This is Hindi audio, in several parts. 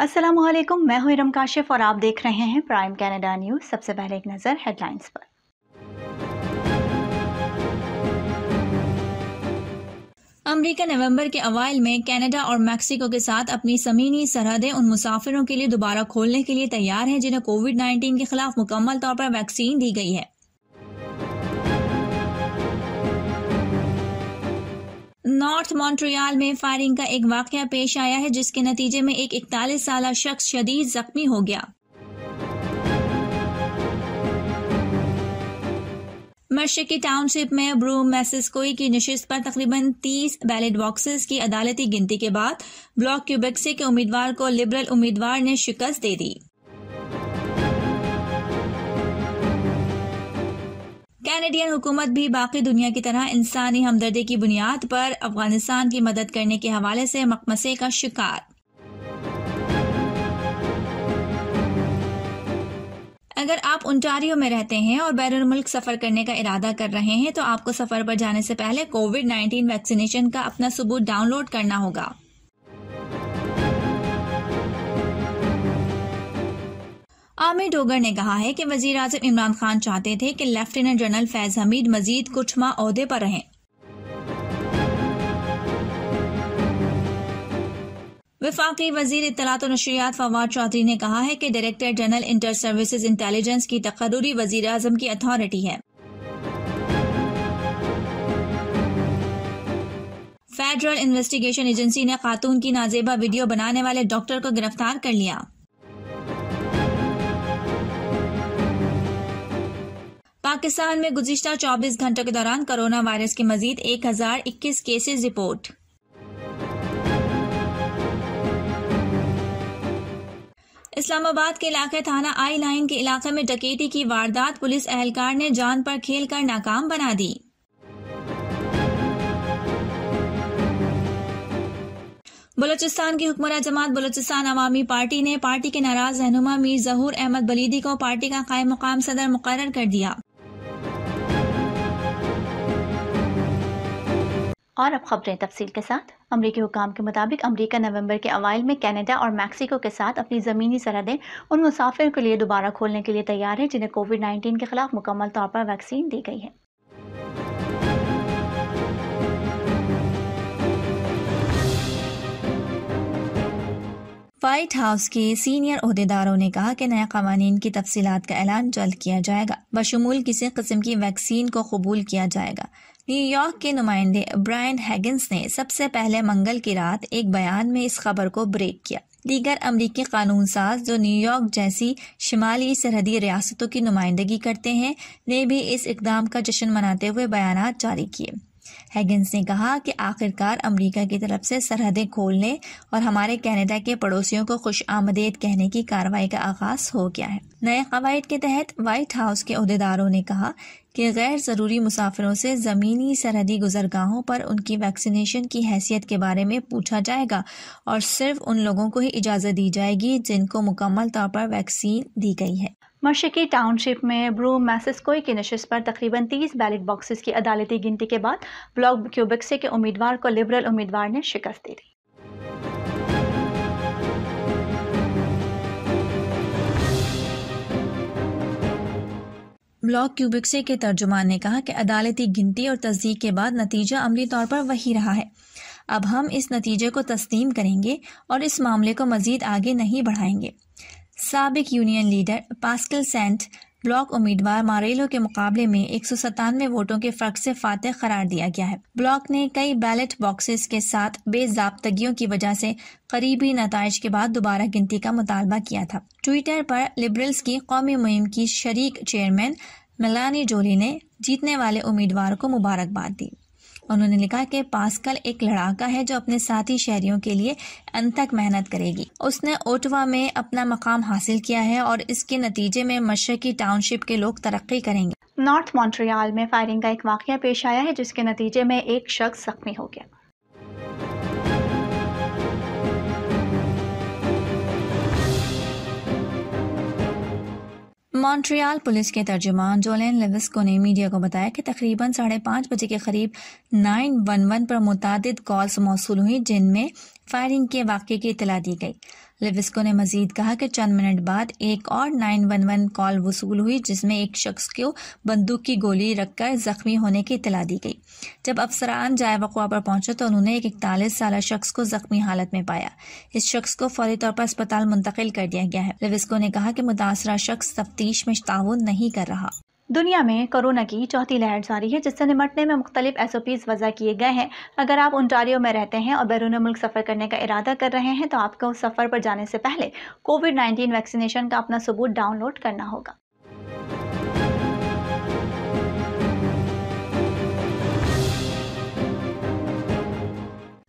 वालेकुम मैं हूँ इरम काशिफ और आप देख रहे हैं प्राइम कनाडा न्यूज़। सबसे पहले एक नज़र हेडलाइंस पर। अमेरिका नवंबर के अवाइल में कनाडा और मैक्सिको के साथ अपनी जमीनी सरहदें उन मुसाफिरों के लिए दोबारा खोलने के लिए तैयार हैं जिन्हें कोविड 19 के खिलाफ मुकम्मल तौर पर वैक्सीन दी गई है। नॉर्थ मॉन्ट्रियल में फायरिंग का एक वाकया पेश आया है, जिसके नतीजे में एक इकतालीस साल शख्स शदीद जख्मी हो गया। मशरकी टाउनशिप में ब्रूम मैसिस्कोई की नशस्त पर तकरीबन 30 बैलेट बॉक्सेस की अदालती गिनती के बाद ब्लॉक क्यूबेक्से के उम्मीदवार को लिबरल उम्मीदवार ने शिकस्त दे दी। कैनेडियन हुकूमत भी बाकी दुनिया की तरह इंसानी हमदर्दी की बुनियाद पर अफ़गानिस्तान की मदद करने के हवाले से मकमसे का शिकार। अगर आप उंटारियो में रहते हैं और बैरून मुल्क सफ़र करने का इरादा कर रहे हैं तो आपको सफ़र पर जाने से पहले कोविड 19 वैक्सीनेशन का अपना सबूत डाउनलोड करना होगा। आमिर डोगर ने कहा है कि वज़ीर अजम इमरान खान चाहते थे कि लेफ्टिनेंट जनरल फैज हमीद मजीद कुछ माह पर रहें। विफाकी वज़ीर इतलात नशरियात फवाद चौधरी ने कहा है कि director general inter services intelligence की तकरूरी वज़ीर अजम की अथॉरिटी है। फेडरल इन्वेस्टिगेशन एजेंसी ने खातून की नाजेबा वीडियो बनाने वाले डॉक्टर को गिरफ़्तार कर लिया। पाकिस्तान में गुजशत 24 घंटों के दौरान कोरोना वायरस के मजीद एक हज़ार इक्कीस केसेज रिपोर्ट। इस्लामाबाद के इलाके थाना आई लाइन के इलाके में डकेती की वारदात पुलिस एहलकार ने जान पर खेल कर नाकाम बना दी। बलोचिस्तान की हुक्मरा जमात बलोचिस्तान अवामी पार्टी ने पार्टी के नाराज़ रहनुमा मीर जहूर अहमद बलीदी को पार्टी का कायम मुकाम सदर मुकर कर दिया। और अब खबरें तफसील के साथ। अमरीकी हुकाम के मुताबिक अमरीका नवंबर के अवाइल में कनाडा और मैक्सिको के साथ अपनी ज़मीनी सरहदें उन मुसाफिर के लिए दोबारा खोलने के लिए तैयार है, जिन्हें कोविड 19 के खिलाफ मुकम्मल तौर पर वैक्सीन दी गई है। व्हाइट हाउस के सीनियर अहदेदारों ने कहा कि नए कवानीन की तफसीत का ऐलान जल्द किया जाएगा। बशमूल किसी किस्म की वैक्सीन को कबूल किया जाएगा। न्यूयॉर्क के नुमाइंदे ब्रायन हैगिंस ने सबसे पहले मंगल की रात एक बयान में इस खबर को ब्रेक किया। दीगर अमरीकी कानून साज जो न्यूयॉर्क जैसी शिमाली सरहदी रियासतों की नुमाइंदगी करते हैं, ने भी इस इकदाम का जश्न मनाते हुए बयान जारी किए। हैगिंस ने कहा कि आखिरकार अमेरिका की तरफ़ से सरहदें खोलने और हमारे कनाडा के पड़ोसियों को खुश आमदेद कहने की कार्रवाई का आगाज़ हो गया है। नए कवायद के तहत व्हाइट हाउस के अहदेदारों ने कहा कि गैर ज़रूरी मुसाफिरों से ज़मीनी सरहदी गुजरगाहों पर उनकी वैक्सीनेशन की हैसियत के बारे में पूछा जाएगा और सिर्फ़ उन लोगों को ही इजाज़त दी जाएगी जिनको मुकम्मल तौर पर वैक्सीन दी गई है। मशरकी टाउनशिप में ब्रू मैसिस्कोई की नशस्त पर तकरीबन 30 बैलेट बॉक्सेस की अदालती गिनती के बाद ब्लॉक क्यूबिक्से के उम्मीदवार को लिबरल उम्मीदवार ने शिकस्त दे दी। ब्लॉक क्यूबिक्से के तर्जुमान ने कहा कि अदालती गिनती और तस्दीक के बाद नतीजा अमली तौर पर वही रहा है। अब हम इस नतीजे को तस्लीम करेंगे और इस मामले को मजीद आगे नहीं बढ़ाएँगे। सबक union leader Pascal saint bloc उम्मीदवार मारेलो के मुकाबले में एक सौ सतानवे वोटों के फ़र्क से फातह करार दिया गया है। ब्लॉक ने कई बैलेट बॉक्सेस के साथ बेजाबतगियों की वजह से करीबी नतज के बाद दोबारा गिनती का मुतालबा किया था। ट्विटर पर लिबरल्स की कौमी मुहिम की शरीक चेयरमैन मिलानी जोली ने जीतने वाले उम्मीदवार को मुबारकबाद दी। उन्होंने लिखा कि पास्कल एक लड़ाका है जो अपने साथी शहरियों के लिए अंत तक मेहनत करेगी। उसने ओटवा में अपना मकाम हासिल किया है और इसके नतीजे में मशरकी टाउनशिप के लोग तरक्की करेंगे। नॉर्थ मॉन्ट्रियाल में फायरिंग का एक वाक़ पेश आया है, जिसके नतीजे में एक शख्स जख्मी हो गया। मॉन्ट्रियल पुलिस के तर्जुमान जोलेन लेविस्को ने मीडिया को बताया कि तकरीबन साढ़े पाँच बजे के करीब नाइन वन वन पर मुतद कॉल्स मौसू हुई, जिनमें फायरिंग के वाक़े की इतला दी गई। लिविस्को ने मजीद कहा कि चंद मिनट बाद एक और 911 कॉल वसूल हुई, जिसमें एक शख्स को बंदूक की गोली रखकर जख्मी होने की इतला दी गई। जब अफसरान जाय वकुआ पर पहुँचे तो उन्होंने एक इकतालीस साल शख्स को जख्मी हालत में पाया। इस शख्स को फौरी तौर पर अस्पताल मुंतकिल कर दिया गया है। लिविस्को ने कहा कि मुतासरा शख्स तफ्तीश में ताउन नहीं कर रहा। दुनिया में कोरोना की चौथी लहर जारी है, जिससे निमटने में मुख्तलिफ़ एस ओ पीज़ वजह किए गए हैं। अगर आप उनटारियो में रहते हैं और बैरून मुल्क सफ़र करने का इरादा कर रहे हैं तो आपको उस सफ़र पर जाने से पहले कोविड नाइन्टीन वैक्सीनेशन का अपना सबूत डाउनलोड करना होगा।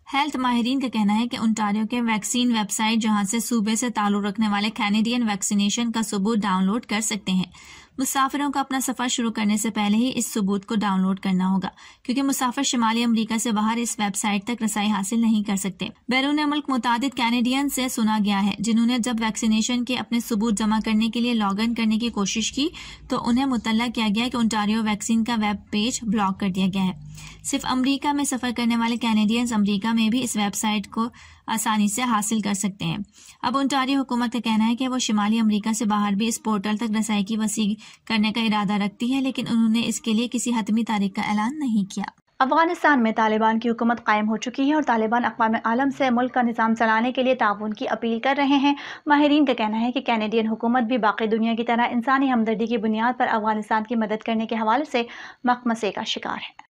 हेल्थ माहरीन का कहना है कि उनटारियो के वैक्सीन वेबसाइट, जहाँ से सूबे से ताल्लुक रखने वाले कैनेडियन वैक्सीनेशन का सबूत डाउनलोड कर सकते हैं। मुसाफिरों को अपना सफ़र शुरू करने से पहले ही इस सबूत को डाउनलोड करना होगा, क्योंकि मुसाफिर शुमाली अमरीका से बाहर इस वेबसाइट तक रसाई हासिल नहीं कर सकते। बैरून मुल्क मुताद कैनेडियन से सुना गया है, जिन्होंने जब वैक्सीनेशन के अपने सबूत जमा करने के लिए लॉग इन करने की कोशिश की तो उन्हें मुतल किया गया कि ओंटारियो वैक्सीन का वेब पेज ब्लॉक कर दिया गया है। सिर्फ़ अमरीका में सफ़र करने वाले कैनेडियंस अमरीका में भी इस वेबसाइट को आसानी से हासिल कर सकते हैं। अब उनटारी हुकूमत का कहना है कि वो शिमाली अमरीका से बाहर भी इस पोर्टल तक रसाई की वसी करने का इरादा रखती है, लेकिन उन्होंने इसके लिए किसी हतमी तारीख का ऐलान नहीं किया। अफ़गानिस्तान में तालिबान की हुकूमत कायम हो चुकी है और तालिबान अकवा आलम से मुल्क का निज़ाम चलाने के लिए ताउन की अपील कर रहे हैं। माहरीन का कहना है कि कैनेडियन हुकूमत भी बाकी दुनिया की तरह इंसानी हमदर्दी की बुनियाद पर अफ़गानिस्तान की मदद करने के हवाले से मकमसे का शिकार है।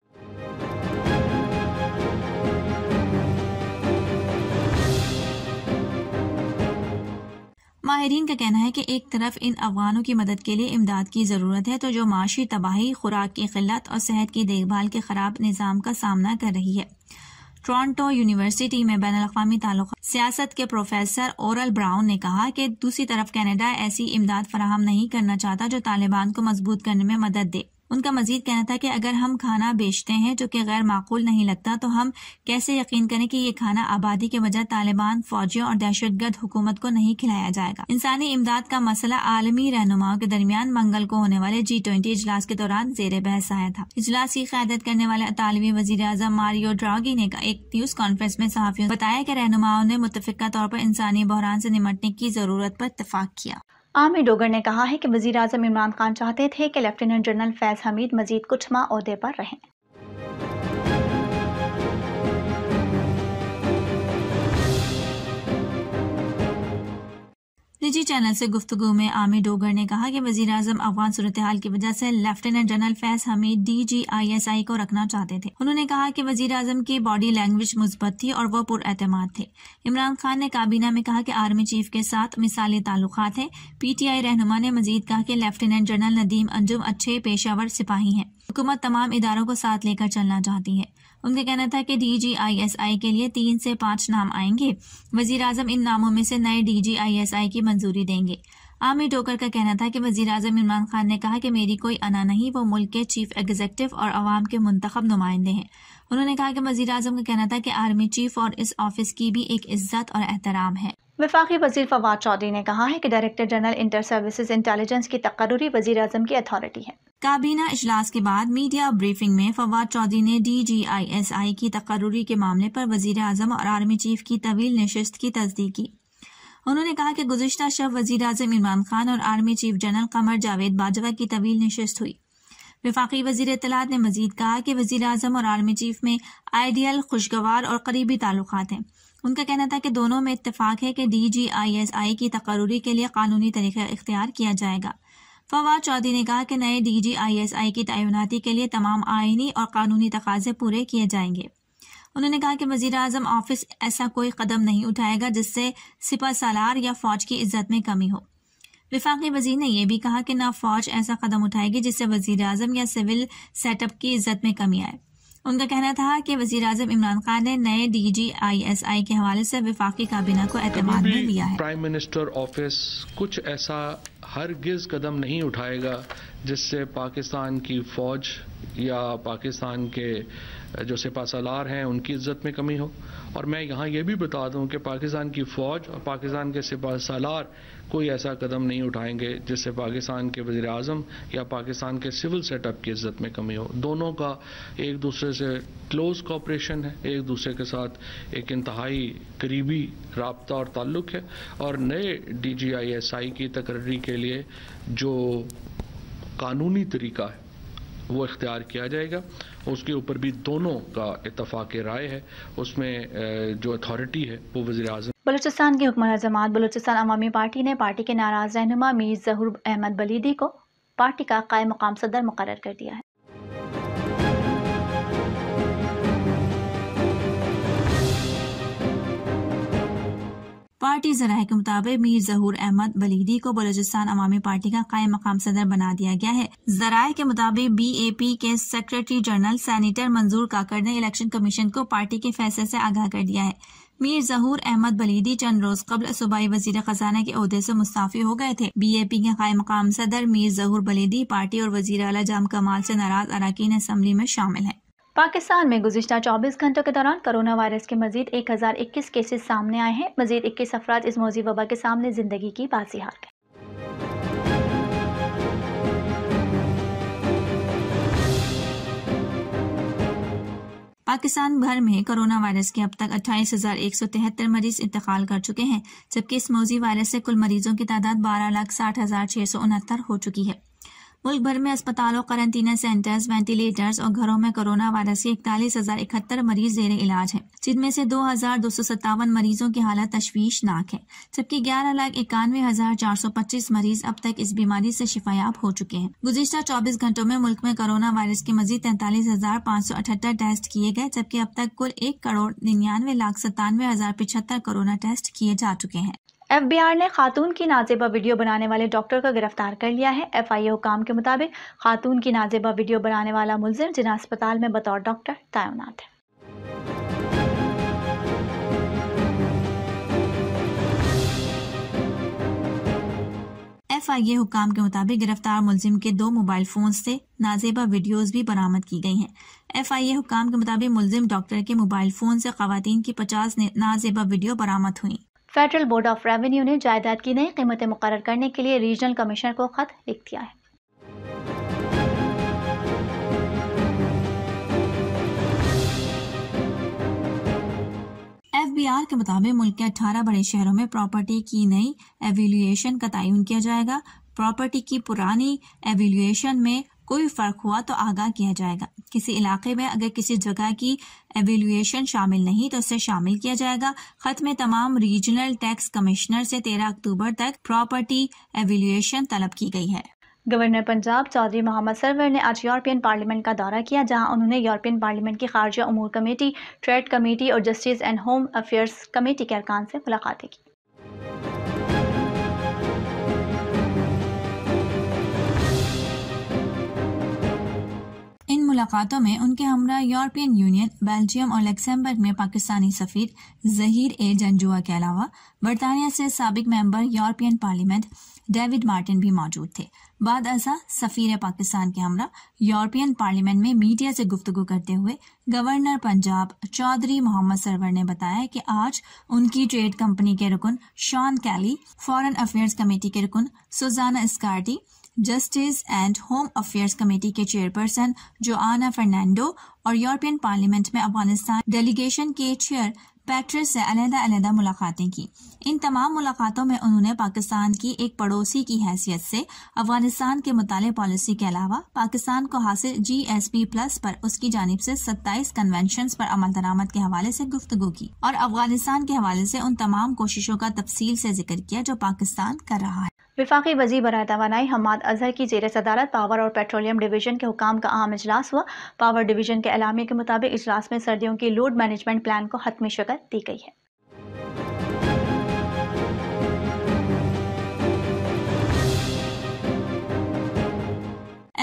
माहरीन का कहना है कि एक तरफ़ इन अफगानों की मदद के लिए इमदाद की ज़रूरत है तो जो माशी तबाही, खुराक की किल्लत और सेहत की देखभाल के ख़राब निज़ाम का सामना कर रही है। टोरंटो यूनिवर्सिटी में बैन अवी ताल्लुक सियासत के प्रोफेसर ओरल ब्राउन ने कहा कि दूसरी तरफ़ कनाडा ऐसी इमदाद फराहम नहीं करना चाहता जो तालिबान को मज़बूत करने में मदद दे। उनका मजीद कहना था कि अगर हम खाना बेचते हैं जो कि गैर माकूल नहीं लगता तो हम कैसे यकीन करें कि ये खाना आबादी के वजह तालिबान, फौजियों और दहशतगर्द हुकूमत को नहीं खिलाया जाएगा? इंसानी इमदाद का मसला आलमी रहनुमाओं के दरमियान मंगल को होने वाले जी ट्वेंटी इजलास के दौरान जेर बहस आया था। इजलास की क्यादत करने वाले अतालवी वजी अजम मारियो ड्रागी ने एक न्यूज़ कॉन्फ्रेंस में सहाफियों बताया कि रहनुमाओं ने मुतफ़ा तौर पर इंसानी बहरान से निमटने की ज़रूरत पर इतफाक किया। आमिर डोगर ने कहा है कि वज़ीर अजम इमरान खान चाहते थे कि लेफ्टिनेंट जनरल फैज हमीद मजीद कुछ माह अहदे पर रहें। निजी चैनल से गुफ्तु में आमिर डोगर ने कहा कि वज़ीर अजम अफगान सूरत हाल की वजह से lieutenant general Faiz Hameed D G I S I को रखना चाहते थे। उन्होंने कहा कि वज़ीर अजम की बॉडी लैंग्वेज मुस्बत थी और वह पुरमाद थे। इमरान खान ने काबीना में कहा कि आर्मी चीफ के साथ मिसाली ताल्लुक हैं। पी टी आई रहनुमा ने मजीद कहा कि लेफ्टिनेंट जनरल नदीम अंजुम अच्छे पेशावर सिपाही हैं। हुकूमत तमाम इदारों को साथ लेकर चलना चाहती है। उनका कहना था कि डीजीआईएसआई के लिए तीन से पाँच नाम आएँगे। वज़ीर आज़म इन नामों में से नए डीजीआईएसआई की मंजूरी देंगे। आमिर डोकर का कहना था कि वज़ीर आज़म इमरान खान ने कहा कि मेरी कोई अना नहीं, वो मुल्क के चीफ एग्जीक्यूटिव और अवाम के मुंतब नुमाइंदे हैं। उन्होंने कहा कि वज़ीर आज़म का कहना था कि आर्मी चीफ और इस ऑफ़िस की भी एक इज़्ज़त और एहतराम है। विफाकी वज़ीर फवाद चौधरी ने कहा है कि director general inter services intelligence की तकर्री वज़ीर अजम की अथॉरिटी है। काबीना इजलास के बाद मीडिया ब्रीफिंग में फवाद चौधरी ने डी जी आई एस आई की तकर्री के मामले पर वज़ीर अजम और आर्मी चीफ की तवील नशस्त की तस्दीक की। उन्होंने कहा कि गुजशत शब वज़ीर अजम इमरान खान और army chief general Qamar Javed Bajwa की तवील नशस्त हुई। विफाकी वज़ीर इतलात ने मजीद कहा कि वज़ीर अजम और आर्मी चीफ में आइडियल, खुशगवार और करीबी ताल्लुक हैं। उनका कहना था कि दोनों में इतफाक है कि डी जी आई एस आई की तकर्री के लिए कानूनी तरीका इख्तियार किया जाएगा। फवाद चौधरी ने कहा कि नए डी जी आई एस आई की तयनाती के लिए तमाम आइनी और कानूनी तकाजे पूरे किए जाएँगे। उन्होंने कहा कि वज़ीर अजम ऑफ़िस ऐसा कोई कदम नहीं उठाएगा जिससे सिपा सालार या फौज की इज़्ज़त में कमी हो। विफाकी वज़ीर ने यह भी कहा कि न फौज ऐसा कदम उठाएगी जिससे वज़ीर अजम या सिविल सेटअप की इज़्ज़त में कमी आए। उनका कहना था कि वज़ीर अजम इमरान खान ने नए डी जी आई एस आई के हवाले से विफाकी काबीना को एतमाद में लिया है। प्राइम मिनिस्टर ऑफ़िस कुछ ऐसा हर गिज कदम नहीं उठाएगा जिससे पाकिस्तान की फ़ौज या पाकिस्तान के जो सिपा सलार हैं उनकी इज़्ज़त में कमी हो। और मैं यहाँ ये भी बता दूँ कि पाकिस्तान की फ़ौज और पाकिस्तान के सिपा सलार कोई ऐसा कदम नहीं उठाएँगे जिससे पाकिस्तान के वजी अजम या पाकिस्तान के सिविल सेटअप की इज़्ज़त में कमी हो। दोनों का एक दूसरे से क्लोज कॉपरेशन है, एक दूसरे के साथ एक इंतहाई करीबी रबता और ताल्लुक है और नए डी जी आई एस आई की तकर्री के लिए जो कानूनी तरीका है, वो इख्तियार किया जाएगा। उसके ऊपर भी दोनों का इतफाक़ राय है। उसमें जो अथॉरिटी है, वो वजी अजम बलूचिस्तान की हुक्मरान जमात बलूचिस्तान अवामी पार्टी ने पार्टी के नाराज़ रहनुमा मीर जहूर अहमद बलीदी को पार्टी का कायम मकाम सदर मुकर कर दिया है। पार्टी जराये के मुताबिक मीर जहूर अहमद बलीदी को बलोचिस्तान अवामी पार्टी का कायम मकाम सदर बना दिया गया है। जराये के मुताबिक बीएपी के सेक्रेटरी जनरल सैनिटर मंजूर काकर ने इलेक्शन कमीशन को पार्टी के फैसले से आगाह कर दिया है। मीर जहूर अहमद बलीदी चंद रोज कबल सूबाई वज़ीर खजाना के अहदे ऐसी मुस्ताफी हो गए थे। बी ए पी के कायम मकाम सदर मीर जहूर बलीदी पार्टी और वज़ीर अला जाम कमाल ऐसी नाराज़ अरकान असम्बली में शामिल है। पाकिस्तान में गुजशत 24 घंटों के दौरान कोरोना वायरस के मजीद 1021 केसेस सामने आए हैं। मजीद 21 अफराज इस मौजी वबा के सामने ज़िंदगी की बाजी हार गए। पाकिस्तान भर में कोरोना वायरस के अब तक अट्ठाईस हज़ार एक सौ तिहत्तर मरीज़ इंतकाल कर चुके हैं, जबकि इस मौजी वायरस से कुल मरीजों की तादाद बारह लाख साठ हज़ार छह सौ उनहत्तर हो चुकी है। मुल्क भर में अस्पतालों क्वारंटीना सेंटर्स वेंटिलेटर्स और घरों में कोरोना वायरस के इकतालीस हज़ार इकहत्तर मरीज़ जेर इलाज हैं, जिनमें से दो हज़ार दो सौ सत्तावन मरीजों की हालत तशवीशनाक है, जबकि ग्यारह लाख इक्यानवे हज़ार चार सौ पच्चीस मरीज़ अब तक इस बीमारी से शिफायाब हो चुके हैं। गुजशत चौबीस घंटों में मुल्क में कोरोना वायरस के मजीद तैंतालीस हज़ार पाँच सौ अठहत्तर टेस्ट किए गए, जबकि अब तक कुल एक करोड़ निन्यानवे लाख सत्तानवे हज़ार पिछहत्तर कोरोना टेस्ट किए जा चुके हैं। एफ़ बी आर ने खातून की नाजेबा वीडियो बनाने वाले डॉक्टर को गिरफ़्तार कर लिया है। एफ़ आई ए हुकाम के मुताबिक खातून की नाजेबा वीडियो बनाने वाला मुलजिम जिना अस्पताल में बतौर डॉक्टर तैनात है। एफ़ आई ए हुकाम के मुताबिक गिरफ़्तार मुलजिम के दो मोबाइल फ़ोन से नाजेबा वीडियोस भी बरामद की गई हैं। एफ़ आई ए हुकाम के मुताबिक मुलजिम डॉक्टर के मोबाइल फ़ोन से खातन की पचास नाजेबा वीडियो बरामद हुई। फेडरल बोर्ड ऑफ़ रेवेन्यू ने जायदाद की नई कीमतें मुकर करने के लिए रीजनल कमिश्नर को खत लिख दिया है। एफ़ बी आर के मुताबिक मुल्क के 18 बड़े शहरों में प्रॉपर्टी की नई एवेल्युएशन का तयन किया जाएगा। प्रॉपर्टी की पुरानी एवेल्युएशन में कोई फ़र्क हुआ तो आगाह किया जाएगा। किसी इलाके में अगर किसी जगह की एवेल्युएशन शामिल नहीं तो उसे शामिल किया जाएगा। खत में तमाम रीजनल टैक्स कमिश्नर से 13 अक्टूबर तक प्रॉपर्टी एवेल्युएशन तलब की गई है। गवर्नर पंजाब चौधरी मोहम्मद सरवर ने आज यूरोपियन पार्लियामेंट का दौरा किया, जहाँ उन्होंने यूरोपियन पार्लियामेंट की खारजा अमूर कमेटी ट्रेड कमेटी और justice and home affairs committee के अरकान से मुलाकातें की। मुलाकातों में उनके हमरा यूरोपियन यूनियन, बेल्जियम और लक्समबर्ग में पाकिस्तानी सफीर जहीर ए जंजुआ के अलावा बरतानिया से सबक member European parliament David Martin भी मौजूद थे। बाद अजा सफीर पाकिस्तान के हमरा यूरोपियन पार्लियामेंट में मीडिया से गुफ्तगु करते हुए गवर्नर पंजाब चौधरी मोहम्मद सरवर ने बताया कि आज उनकी ट्रेड कंपनी के रुकन Sean Kelly, foreign affairs committee के रुकन Susanna Scarti justice and home affairs committee के चेयरपर्सन जोआना फर्नांडो और यूरोपियन पार्लियामेंट में अफ़गानिस्तान डेलीगेशन के चेयर पैट्रिस से अलहदा अलहदा मुलाकातें की। इन तमाम मुलाकातों में उन्होंने पाकिस्तान की एक पड़ोसी की हैसियत से अफ़गानिस्तान के मुताले पॉलिसी के अलावा पाकिस्तान को हासिल जी एस पी प्लस पर उसकी जानब से 27 कन्वेंशन पर अमल दरामद के हवाले से गुफ्तगु की और अफ़गानिस्तान के हवाले से उन तमाम कोशिशों का तफसील से ज़िक्र किया जो पाकिस्तान कर रहा है। विफाकी वजी बर तोानाई हमाद अजहर की जेर सदारत पावर और पेट्रोलियम डिवीज़न के हुकाम का अहम अजलास हुआ। पावर डिवीज़न के अलामे के मुताबिक अजलास में सर्दियों की लोड मैनेजमेंट प्लान को हतमी शक्ल दी गई है।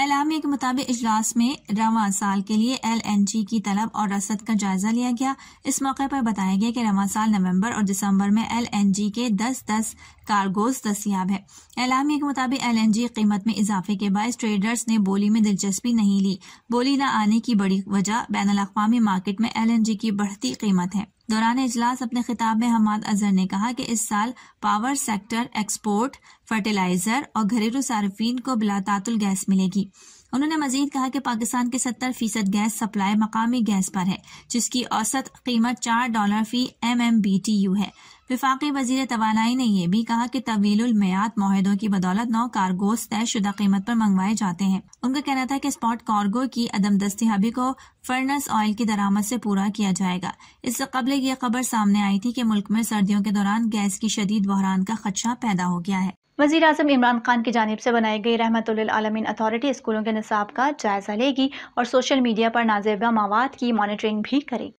एलामिया के मुताबिक इजलास में रवा साल के लिए एल एन जी की तलब और रसद का जायजा लिया गया। इस मौके पर बताया गया कि रवा साल नवंबर और दिसंबर में एल एन जी के दस दस कार्गोज दस्तियाब है। एलामिया के मुताबिक एल एन जी कीमत में इजाफे के बाद ट्रेडर्स ने बोली में दिलचस्पी नहीं ली। बोली न आने की बड़ी वजह बैन अवी मार्केट में एल एन जी की बढ़ती कीमत है। दौरान इजलास अपने खिताब में हमाद अजहर ने कहा कि इस साल पावर सेक्टर, एक्सपोर्ट, फर्टिलाइज़र और घरेलू सार्फिन को बिलातातुल गैस मिलेगी। उन्होंने मजीद कहा कि पाकिस्तान के सत्तर फ़ीसद गैस सप्लाई मकामी गैस पर है, जिसकी औसत कीमत चार डॉलर फ़ी M M B T U है। विफाकी वज़ीर तोानाई ने यह भी कहा कि तवील मैद माहों की बदौलत नौ कार्गोस तय शुदा कीमत पर मंगवाए जाते हैं। उनका कहना था कि स्पॉट कार्गो की अदम दस्तियाबी को फर्नस ऑयल की दरामद से पूरा किया जाएगा। इससे कबल ये खबर सामने आई थी कि मुल्क में सर्दियों के दौरान गैस की शदीद बहरान का खदशा पैदा हो गया है। वजी अजम इमरान खान की जानब से बनाई गई रहमत आलमीन अथॉरिटी स्कूलों के निसाब का जायजा लेगी और सोशल मीडिया पर नाजेबा मवाद की मॉनिटरिंग भी करेगी।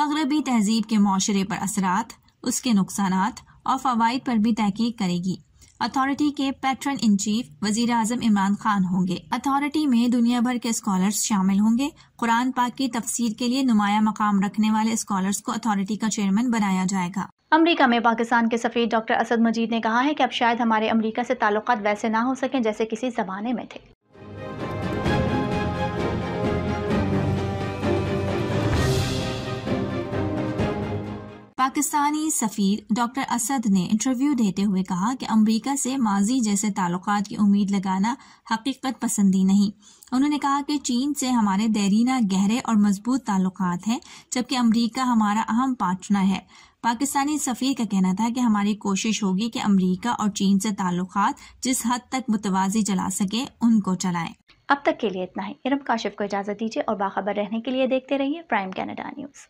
मगरबी तहजीब के माशरे पर असरात, उसके नुकसान और फवाद पर भी तहकीक करेगी। अथॉरिटी के पैट्रन इन चीफ वज़ीर अजम इमरान खान होंगे। अथॉरिटी में दुनिया भर के स्कॉलर्स शामिल होंगे। कुरान पाक की तफसीर के लिए नुमाया मकाम रखने वाले स्कॉलर्स को अथॉरिटी का चेयरमैन बनाया जाएगा। अमरीका में पाकिस्तान के सफीर डॉक्टर असद मजीद ने कहा है कि अब शायद हमारे अमरीका से ताल्लुक वैसे ना हो सके जैसे किसी जमाने में थे। पाकिस्तानी सफीर डॉक्टर असद ने इंटरव्यू देते हुए कहा कि अमरीका से माजी जैसे ताल्लुक की उम्मीद लगाना हकीकत पसंदी नहीं। उन्होंने कहा कि चीन से हमारे देरीना गहरे और मज़बूत ताल्लुक हैं, जबकि अमरीका हमारा अहम पार्टनर है। पाकिस्तानी सफीर का कहना था कि हमारी कोशिश होगी कि अमरीका और चीन से ताल्लुक जिस हद तक मुतवाजी चला सके, उनको चलाएँ। अब तक के लिए इतना ही। इरम काशिफ को इजाज़त दीजिए और बाखबर रहने के लिए देखते रहिए प्राइम कैनेडा न्यूज़।